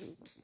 Mm-hmm.